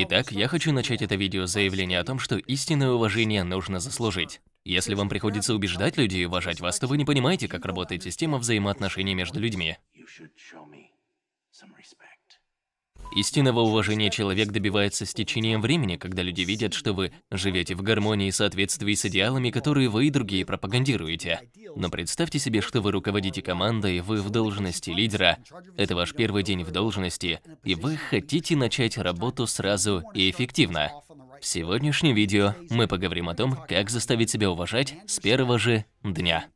Итак, я хочу начать это видео с заявления о том, что истинное уважение нужно заслужить. Если вам приходится убеждать людей уважать вас, то вы не понимаете, как работает система взаимоотношений между людьми. Истинного уважения человек добивается с течением времени, когда люди видят, что вы живете в гармонии и соответствии с идеалами, которые вы и другие пропагандируете. Но представьте себе, что вы руководите командой, вы в должности лидера, это ваш первый день в должности, и вы хотите начать работу сразу и эффективно. В сегодняшнем видео мы поговорим о том, как заставить себя уважать с первого же дня.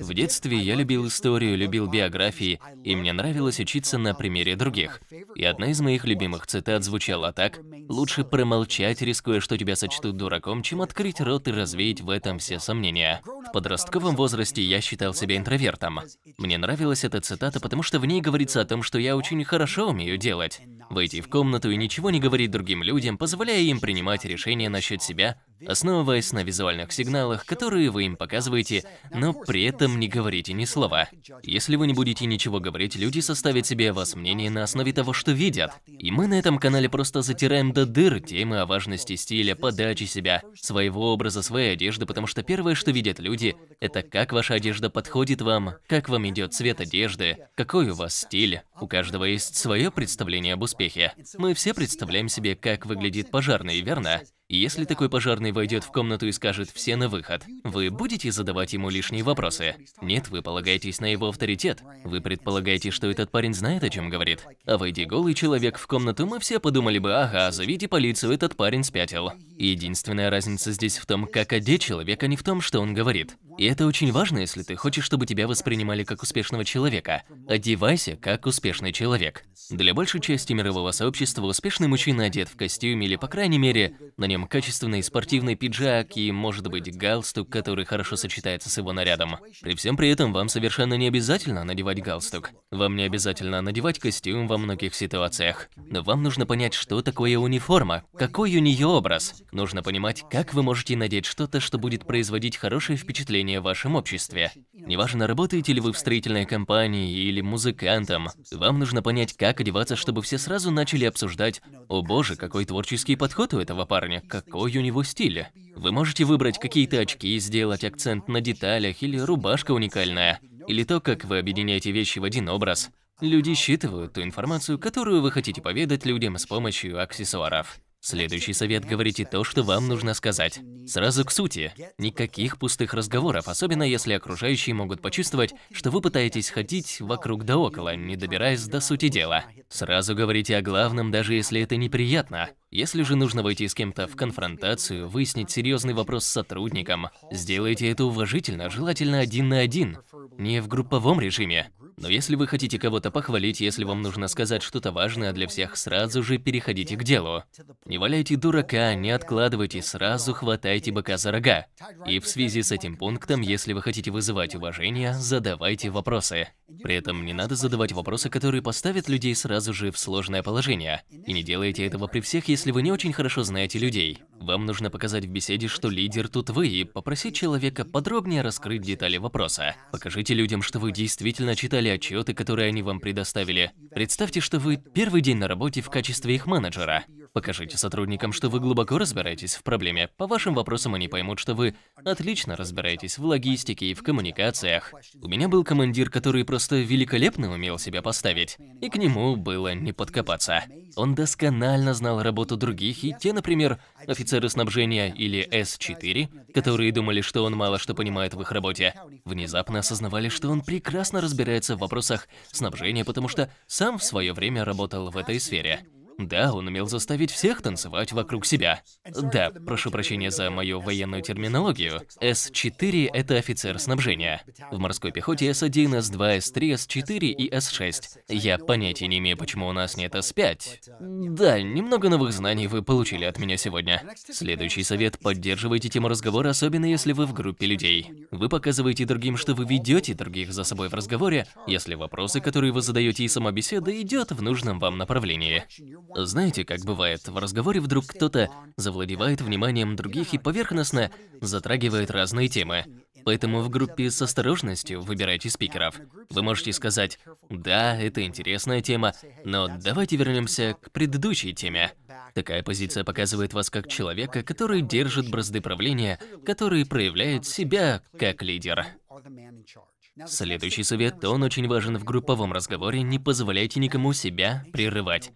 В детстве я любил историю, любил биографии, и мне нравилось учиться на примере других. И одна из моих любимых цитат звучала так: "Лучше промолчать, рискуя, что тебя сочтут дураком, чем открыть рот и развеять в этом все сомнения". В подростковом возрасте я считал себя интровертом. Мне нравилась эта цитата, потому что в ней говорится о том, что я очень хорошо умею делать. Войти в комнату и ничего не говорить другим людям, позволяя им принимать решения насчет себя, основываясь на визуальных сигналах, которые вы им показываете, но при этом не говорите ни слова. Если вы не будете ничего говорить, люди составят себе о вас мнение на основе того, что видят. И мы на этом канале просто затираем до дыр темы о важности стиля, подачи себя, своего образа, своей одежды, потому что первое, что видят люди, это как ваша одежда подходит вам, как вам идет цвет одежды, какой у вас стиль. У каждого есть свое представление об успехе. Мы все представляем себе, как выглядит пожарный, верно? Если такой пожарный войдет в комнату и скажет «все на выход», вы будете задавать ему лишние вопросы? Нет, вы полагаетесь на его авторитет. Вы предполагаете, что этот парень знает, о чем говорит. А войди голый человек в комнату, мы все подумали бы «ага, зовите полицию, этот парень спятил». единственная разница здесь в том, как одеть человека, а не в том, что он говорит. И это очень важно, если ты хочешь, чтобы тебя воспринимали как успешного человека. Одевайся как успешный человек. Для большей части мирового сообщества успешный мужчина одет в костюме или, по крайней мере, на нем качественный спортивный пиджак и, может быть, галстук, который хорошо сочетается с его нарядом. При всем при этом вам совершенно не обязательно надевать галстук. Вам не обязательно надевать костюм во многих ситуациях. Но вам нужно понять, что такое униформа, какой у нее образ. Нужно понимать, как вы можете надеть что-то, что будет производить хорошее впечатление в вашем обществе. Неважно, работаете ли вы в строительной компании или музыкантом, вам нужно понять, как одеваться, чтобы все сразу начали обсуждать «О боже, какой творческий подход у этого парня, какой у него стиль». Вы можете выбрать какие-то очки, сделать акцент на деталях или рубашка уникальная, или то, как вы объединяете вещи в один образ. Люди считывают ту информацию, которую вы хотите поведать людям с помощью аксессуаров. Следующий совет – говорите то, что вам нужно сказать. Сразу к сути. Никаких пустых разговоров, особенно если окружающие могут почувствовать, что вы пытаетесь ходить вокруг да около, не добираясь до сути дела. Сразу говорите о главном, даже если это неприятно. Если же нужно войти с кем-то в конфронтацию, выяснить серьезный вопрос с сотрудником, сделайте это уважительно, желательно один на один, не в групповом режиме. Но если вы хотите кого-то похвалить, если вам нужно сказать что-то важное для всех, сразу же переходите к делу. Не валяйте дурака, не откладывайте, сразу хватайте быка за рога. И в связи с этим пунктом, если вы хотите вызывать уважение, задавайте вопросы. При этом не надо задавать вопросы, которые поставят людей сразу же в сложное положение. И не делайте этого при всех, если вы не очень хорошо знаете людей. Вам нужно показать в беседе, что лидер тут вы, и попросить человека подробнее раскрыть детали вопроса. Покажите людям, что вы действительно читали отчеты, которые они вам предоставили. Представьте, что вы первый день на работе в качестве их менеджера. Покажите сотрудникам, что вы глубоко разбираетесь в проблеме. По вашим вопросам они поймут, что вы отлично разбираетесь в логистике и в коммуникациях. У меня был командир, который просто великолепно умел себя поставить, и к нему было не подкопаться. Он досконально знал работу других, и те, например, офицеры снабжения или С-4, которые думали, что он мало что понимает в их работе, внезапно осознавали, что он прекрасно разбирается в вопросах снабжения, потому что сам в свое время работал в этой сфере. Да, он умел заставить всех танцевать вокруг себя. Да, прошу прощения за мою военную терминологию. С-4 – это офицер снабжения. В морской пехоте С-1, С-2, С-3, С-4 и С-6. Я понятия не имею, почему у нас нет С-5. Да, немного новых знаний вы получили от меня сегодня. Следующий совет – поддерживайте тему разговора, особенно если вы в группе людей. Вы показываете другим, что вы ведете других за собой в разговоре, если вопросы, которые вы задаете и сама беседа, идет в нужном вам направлении. Знаете, как бывает, в разговоре вдруг кто-то завладевает вниманием других и поверхностно затрагивает разные темы. Поэтому в группе с осторожностью выбирайте спикеров. Вы можете сказать, да, это интересная тема, но давайте вернемся к предыдущей теме. Такая позиция показывает вас как человека, который держит бразды правления, который проявляет себя как лидер. Следующий совет, он очень важен в групповом разговоре, не позволяйте никому себя прерывать.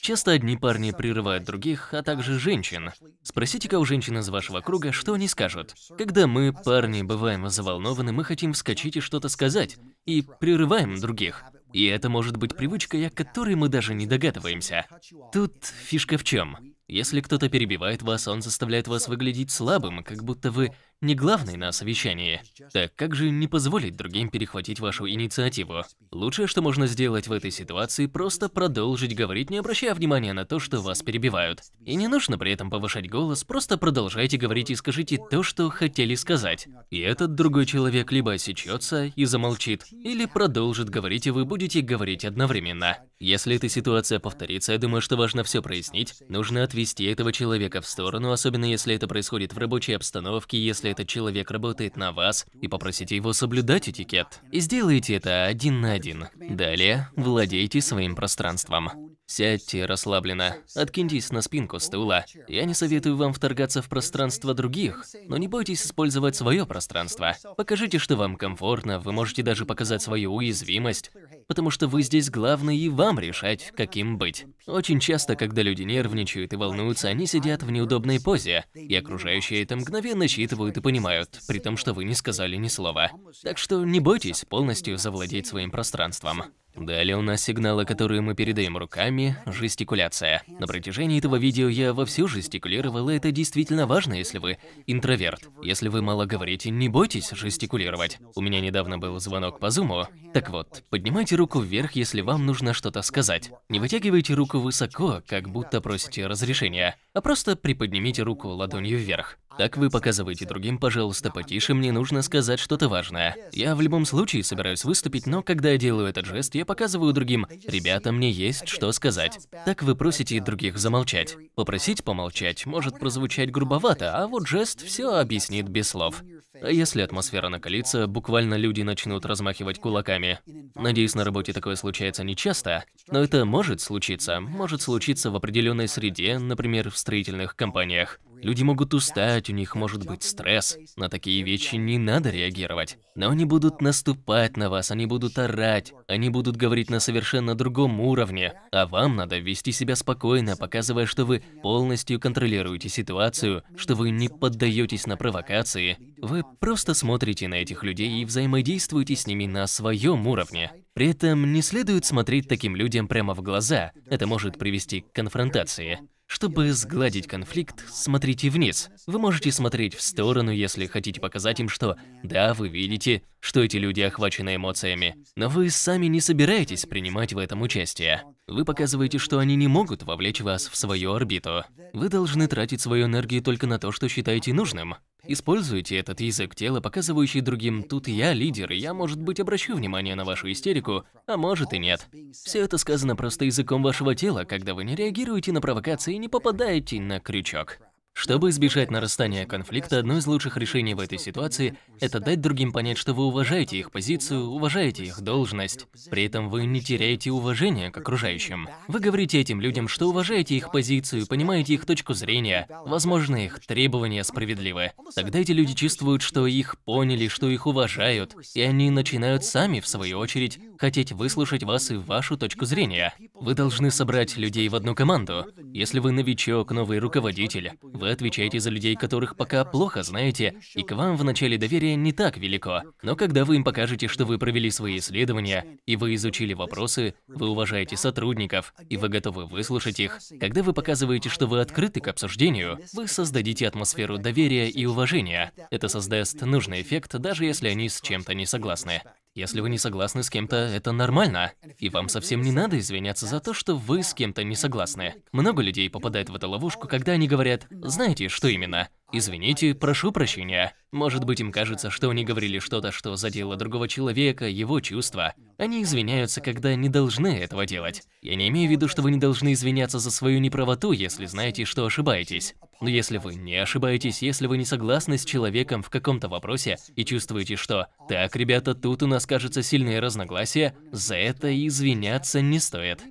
Часто одни парни прерывают других, а также женщин. Спросите-ка у женщин из вашего круга, что они скажут. Когда мы, парни, бываем заволнованы, мы хотим вскочить и что-то сказать, и прерываем других. И это может быть привычкой, о которой мы даже не догадываемся. Тут фишка в чем? Если кто-то перебивает вас, он заставляет вас выглядеть слабым, как будто вы не главный на совещании. Так как же не позволить другим перехватить вашу инициативу? Лучшее, что можно сделать в этой ситуации, просто продолжить говорить, не обращая внимания на то, что вас перебивают. И не нужно при этом повышать голос, просто продолжайте говорить и скажите то, что хотели сказать. И этот другой человек либо осечется и замолчит, или продолжит говорить, и вы будете говорить одновременно. Если эта ситуация повторится, я думаю, что важно все прояснить. Нужно отвести этого человека в сторону, особенно если это происходит в рабочей обстановке, если если этот человек работает на вас, и попросите его соблюдать этикет. И сделайте это один на один. Далее, владейте своим пространством. Сядьте расслабленно, откиньтесь на спинку стула. Я не советую вам вторгаться в пространство других, но не бойтесь использовать свое пространство. Покажите, что вам комфортно, вы можете даже показать свою уязвимость, потому что вы здесь главный и вам решать, каким быть. Очень часто, когда люди нервничают и волнуются, они сидят в неудобной позе, и окружающие это мгновенно считывают и понимают, при том, что вы не сказали ни слова. Так что не бойтесь полностью завладеть своим пространством. Далее у нас сигналы, которые мы передаем руками, жестикуляция. На протяжении этого видео я вовсю жестикулировал, и это действительно важно, если вы интроверт. Если вы мало говорите, не бойтесь жестикулировать. У меня недавно был звонок по зуму. Так вот, поднимайте руку вверх, если вам нужно что-то сказать. Не вытягивайте руку высоко, как будто просите разрешения, а просто приподнимите руку ладонью вверх. Так вы показываете другим, пожалуйста, потише, мне нужно сказать что-то важное. Я в любом случае собираюсь выступить, но когда я делаю этот жест, я показываю другим, ребята, мне есть что сказать. Так вы просите других замолчать. Попросить помолчать может прозвучать грубовато, а вот жест все объяснит без слов. А если атмосфера накалится, буквально люди начнут размахивать кулаками. Надеюсь, на работе такое случается не часто, но это может случиться. Может случиться в определенной среде, например, в строительных компаниях. Люди могут устать, у них может быть стресс. На такие вещи не надо реагировать. Но они будут наступать на вас, они будут орать, они будут говорить на совершенно другом уровне. А вам надо вести себя спокойно, показывая, что вы полностью контролируете ситуацию, что вы не поддаетесь на провокации. Вы просто смотрите на этих людей и взаимодействуете с ними на своем уровне. При этом не следует смотреть таким людям прямо в глаза, это может привести к конфронтации. Чтобы сгладить конфликт, смотрите вниз. Вы можете смотреть в сторону, если хотите показать им, что да, вы видите, что эти люди охвачены эмоциями, но вы сами не собираетесь принимать в этом участие. Вы показываете, что они не могут вовлечь вас в свою орбиту. Вы должны тратить свою энергию только на то, что считаете нужным. Используйте этот язык тела, показывающий другим «тут я лидер, я, может быть, обращу внимание на вашу истерику, а может и нет». Все это сказано просто языком вашего тела, когда вы не реагируете на провокации и не попадаете на крючок. Чтобы избежать нарастания конфликта, одно из лучших решений в этой ситуации – это дать другим понять, что вы уважаете их позицию, уважаете их должность. При этом вы не теряете уважения к окружающим. Вы говорите этим людям, что уважаете их позицию, понимаете их точку зрения, возможно, их требования справедливы. Тогда эти люди чувствуют, что их поняли, что их уважают, и они начинают сами, в свою очередь, хотеть выслушать вас и вашу точку зрения. Вы должны собрать людей в одну команду. Если вы новичок, новый руководитель, вы отвечаете за людей, которых пока плохо знаете, и к вам в начале доверия не так велико. Но когда вы им покажете, что вы провели свои исследования, и вы изучили вопросы, вы уважаете сотрудников, и вы готовы выслушать их, когда вы показываете, что вы открыты к обсуждению, вы создадите атмосферу доверия и уважения. Это создаст нужный эффект, даже если они с чем-то не согласны. Если вы не согласны с кем-то, это нормально. И вам совсем не надо извиняться за то, что вы с кем-то не согласны. Много людей попадают в эту ловушку, когда они говорят «Знаете, что именно?» «Извините, прошу прощения». Может быть, им кажется, что они говорили что-то, что задело другого человека, его чувства. Они извиняются, когда не должны этого делать. Я не имею в виду, что вы не должны извиняться за свою неправоту, если знаете, что ошибаетесь. Но если вы не ошибаетесь, если вы не согласны с человеком в каком-то вопросе и чувствуете, что «так, ребята, тут у нас, кажется, сильные разногласия», за это извиняться не стоит.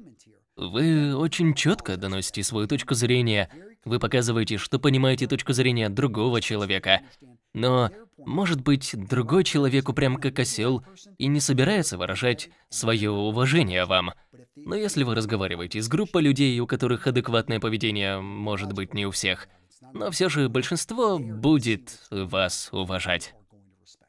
Вы очень четко доносите свою точку зрения, вы показываете, что понимаете точку зрения другого человека. Но, может быть, другой человек упрям как осел и не собирается выражать свое уважение вам. Но если вы разговариваете с группой людей, у которых адекватное поведение может быть не у всех, но все же большинство будет вас уважать.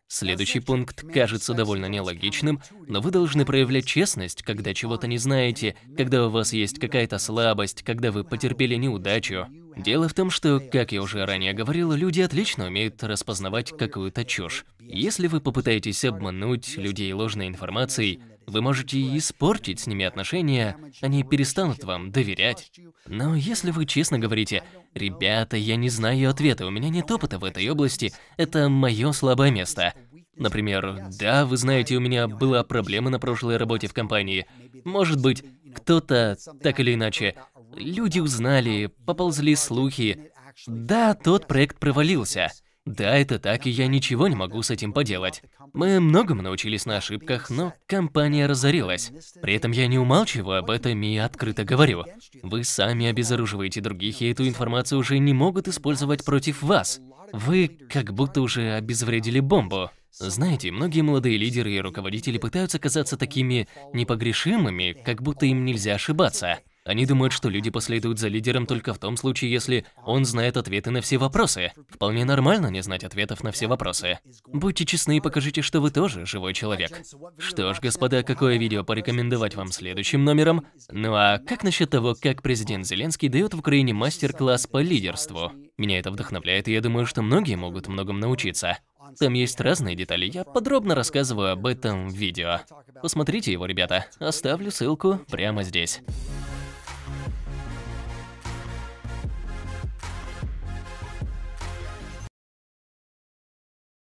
Следующий пункт кажется довольно нелогичным, но вы должны проявлять честность, когда чего-то не знаете, когда у вас есть какая-то слабость, когда вы потерпели неудачу. Дело в том, что, как я уже ранее говорил, люди отлично умеют распознавать какую-то чушь. Если вы попытаетесь обмануть людей ложной информацией, вы можете испортить с ними отношения, они перестанут вам доверять. Но если вы честно говорите, «Ребята, я не знаю ответа, у меня нет опыта в этой области, это мое слабое место». Например, «Да, вы знаете, у меня была проблема на прошлой работе в компании. Может быть, кто-то, так или иначе, люди узнали, поползли слухи. Да, тот проект провалился. Да, это так, и я ничего не могу с этим поделать. Мы многому научились на ошибках, но компания разорилась. При этом я не умалчиваю об этом и открыто говорю. Вы сами обезоруживаете других, и эту информацию уже не могут использовать против вас. Вы как будто уже обезвредили бомбу. Знаете, многие молодые лидеры и руководители пытаются казаться такими непогрешимыми, как будто им нельзя ошибаться. Они думают, что люди последуют за лидером только в том случае, если он знает ответы на все вопросы. Вполне нормально не знать ответов на все вопросы. Будьте честны и покажите, что вы тоже живой человек. Что ж, господа, какое видео порекомендовать вам следующим номером? Ну а как насчет того, как президент Зеленский дает в Украине мастер-класс по лидерству? Меня это вдохновляет, и я думаю, что многие могут многому научиться. Там есть разные детали, я подробно рассказываю об этом в видео. Посмотрите его, ребята. Оставлю ссылку прямо здесь.